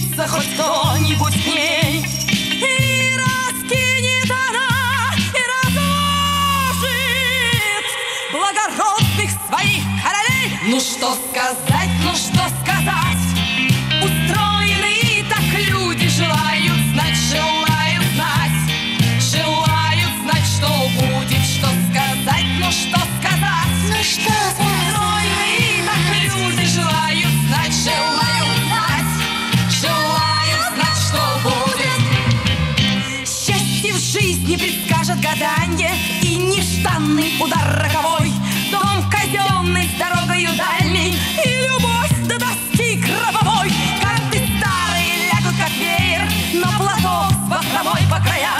стучится хоть кто-нибудь к ней. И раскинет она, и разложит благородных своих королей. Ну что сказать, ну что сказать? Гаданье И нежданный удар роковой. Дом казенный с дорогою дальней И любовь до доски гробовой Карты старые лягут как веер На платок с бахромой по краям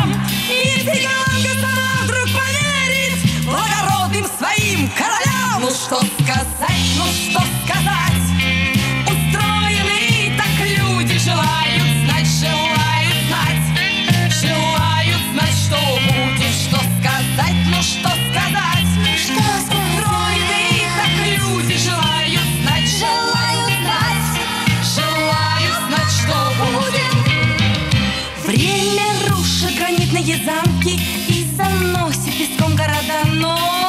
Гранитные замки и заносит песком города, но